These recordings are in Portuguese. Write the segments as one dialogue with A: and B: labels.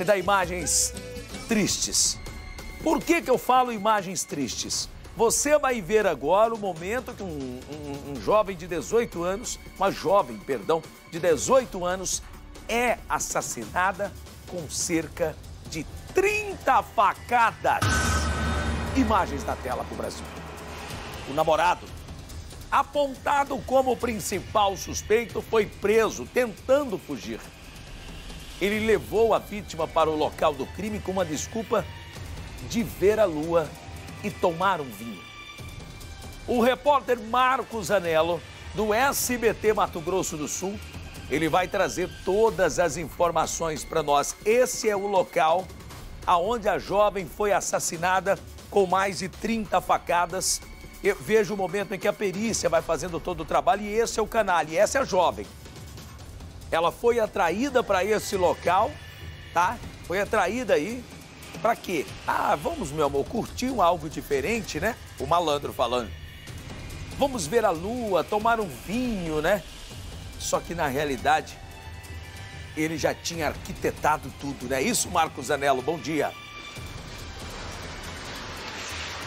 A: e dá imagens tristes. Por que, que eu falo imagens tristes? Você vai ver agora o momento que um, um, um, jovem de 18 anos, uma jovem, perdão, de 18 anos, é assassinada com cerca de 30 facadas. Imagens na tela para o Brasil. O namorado, apontado como principal suspeito, foi preso tentando fugir. Ele levou a vítima para o local do crime com uma desculpa de ver a lua e tomar um vinho. O repórter Marcos Anello, do SBT Mato Grosso do Sul, ele vai trazer todas as informações para nós. Esse é o local aonde a jovem foi assassinada com mais de 30 facadas. Eu vejo o momento em que a perícia vai fazendo todo o trabalho e esse é o canal, e essa é a jovem. Ela foi atraída para esse local, tá? Foi atraída aí para quê? Ah, vamos, meu amor, curtir um algo diferente, né? O malandro falando. Vamos ver a lua, tomar um vinho, né? Só que na realidade ele já tinha arquitetado tudo, né? Isso, Marcos Anelo, bom dia.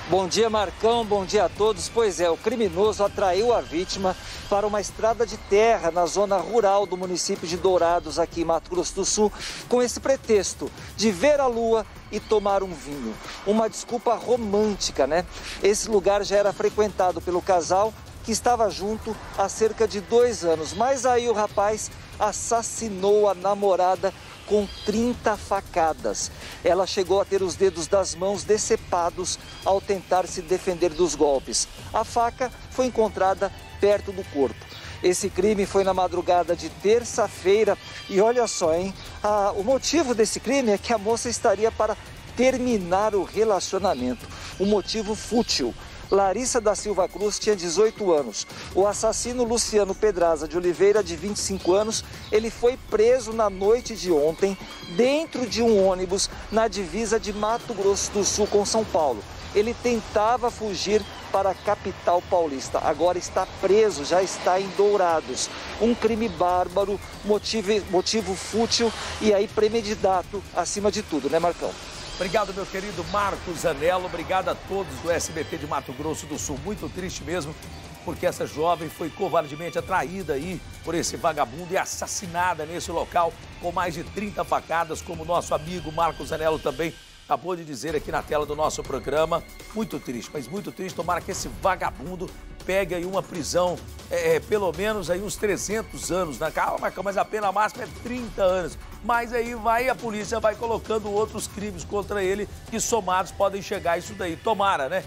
B: Bom dia, Marcão. Bom dia a todos. Pois é, o criminoso atraiu a vítima para uma estrada de terra na zona rural do município de Dourados, aqui em Mato Grosso do Sul, com esse pretexto de ver a lua e tomar um vinho. Uma desculpa romântica, né? Esse lugar já era frequentado pelo casal que estava junto há cerca de dois anos. Mas aí o rapaz assassinou a namorada com 30 facadas. Ela chegou a ter os dedos das mãos decepados ao tentar se defender dos golpes. A faca foi encontrada perto do corpo. Esse crime foi na madrugada de terça-feira e olha só, hein? Ah, o motivo desse crime é que a moça estaria para terminar o relacionamento. Um motivo fútil. Larissa da Silva Cruz tinha 18 anos. O assassino Luciano Pedraza de Oliveira, de 25 anos, ele foi preso na noite de ontem dentro de um ônibus na divisa de Mato Grosso do Sul com São Paulo. Ele tentava fugir para a capital paulista. Agora está preso, já está em Dourados. Um crime bárbaro, motivo, motivo fútil e aí premeditado acima de tudo, né, Marcão?
A: Obrigado, meu querido Marcos Anello. Obrigado a todos do SBT de Mato Grosso do Sul. Muito triste mesmo, porque essa jovem foi covardemente atraída aí por esse vagabundo e assassinada nesse local com mais de 30 facadas, como nosso amigo Marcos Anello também acabou de dizer aqui na tela do nosso programa. Muito triste, mas muito triste. Tomara que esse vagabundo pegue aí uma prisão, é, é pelo menos aí uns 300 anos na calma, mas a pena máxima é 30 anos. Mas aí vai a polícia vai colocando outros crimes contra ele que somados podem chegar a isso daí. Tomara, né?